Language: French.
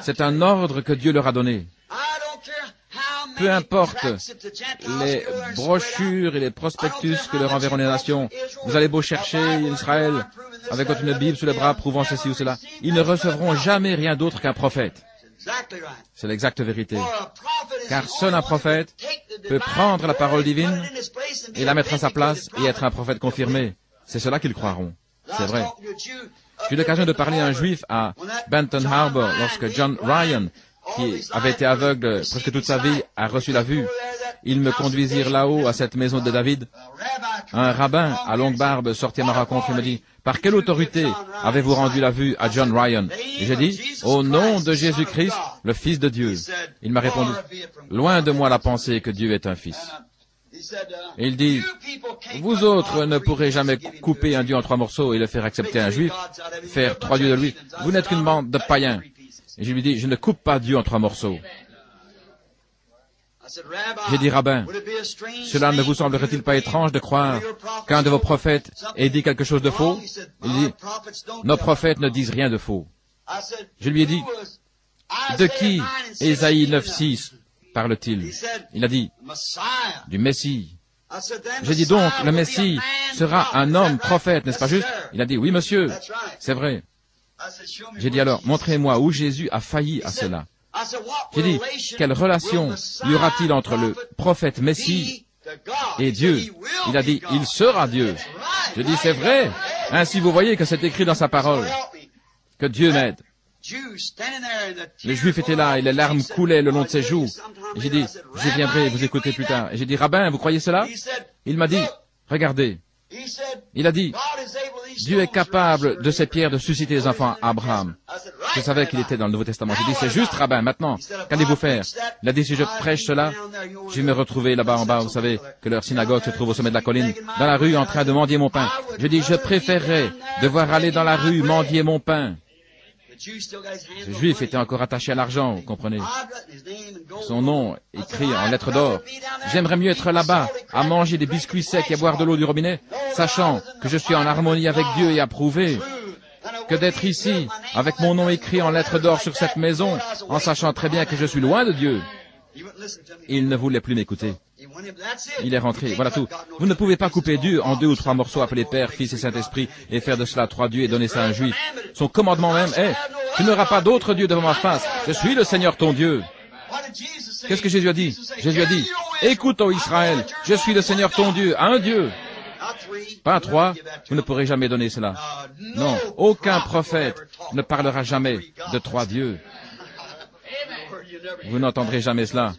C'est un ordre que Dieu leur a donné. Peu importe les brochures et les prospectus que leur enverront les nations, vous allez beau chercher Israël avec votre Bible sous le bras prouvant ceci ou cela, ils ne recevront jamais rien d'autre qu'un prophète. C'est l'exacte vérité. Car seul un prophète peut prendre la parole divine et la mettre à sa place et être un prophète confirmé. C'est cela qu'ils croiront. C'est vrai. J'ai eu l'occasion de parler à un juif à Benton Harbor lorsque John Ryan, qui avait été aveugle presque toute sa vie, a reçu la vue. Ils me conduisirent là-haut à cette maison de David. Un rabbin à longue barbe sortit à ma rencontre et me dit, par quelle autorité avez-vous rendu la vue à John Ryan? Et j'ai dit, au nom de Jésus-Christ, le Fils de Dieu. Il m'a répondu, loin de moi la pensée que Dieu est un Fils. Il dit, vous autres ne pourrez jamais couper un Dieu en trois morceaux et le faire accepter un juif, faire trois dieux de lui. Vous n'êtes qu'une bande de païens. Et je lui dis, je ne coupe pas Dieu en trois morceaux. J'ai dit, rabbin, cela ne vous semblerait-il pas étrange de croire qu'un de vos prophètes ait dit quelque chose de faux? Il dit, nos prophètes ne disent rien de faux. Je lui ai dit, de qui Ésaïe 9.6 parle-t-il Il a dit, du Messie. J'ai dit donc, le Messie sera un homme prophète, n'est-ce pas juste Il a dit, oui monsieur, c'est vrai. J'ai dit alors, montrez-moi où Jésus a failli à cela. J'ai dit, quelle relation y aura-t-il entre le prophète Messie et Dieu? Il a dit, il sera Dieu. Je dis, c'est vrai. Ainsi vous voyez que c'est écrit dans sa parole. Que Dieu m'aide. Les Juifs étaient là et les larmes coulaient le long de ses joues. J'ai dit, je viendrai vous écouter plus tard. Et j'ai dit, rabbin, vous croyez cela? Il m'a dit, regardez. Il a dit, Dieu est capable de ces pierres de susciter les enfants à Abraham. Je savais qu'il était dans le Nouveau Testament. J'ai dit, c'est juste, rabbin, maintenant, qu'allez-vous faire? Il a dit, si je prêche cela, je vais me retrouver là-bas en bas, vous savez, que leur synagogue se trouve au sommet de la colline, dans la rue, en train de mendier mon pain. Je dis, je préférerais devoir aller dans la rue mendier mon pain. Ce juif était encore attaché à l'argent, vous comprenez Son nom écrit en lettres d'or. J'aimerais mieux être là-bas, à manger des biscuits secs et à boire de l'eau du robinet, sachant que je suis en harmonie avec Dieu et approuvé, que d'être ici, avec mon nom écrit en lettres d'or sur cette maison, en sachant très bien que je suis loin de Dieu. Il ne voulait plus m'écouter. Il est rentré, voilà tout. Vous ne pouvez pas couper Dieu en deux ou trois morceaux appelés Père, Fils et Saint-Esprit et faire de cela trois dieux et donner ça à un juif. Son commandement même est, tu n'auras pas d'autre Dieu devant ma face. Je suis le Seigneur ton Dieu. Qu'est-ce que Jésus a dit? Jésus a dit, écoute, ô Israël, je suis le Seigneur ton Dieu, un Dieu. Pas trois, vous ne pourrez jamais donner cela. Non, aucun prophète ne parlera jamais de trois dieux. Vous n'entendrez jamais cela.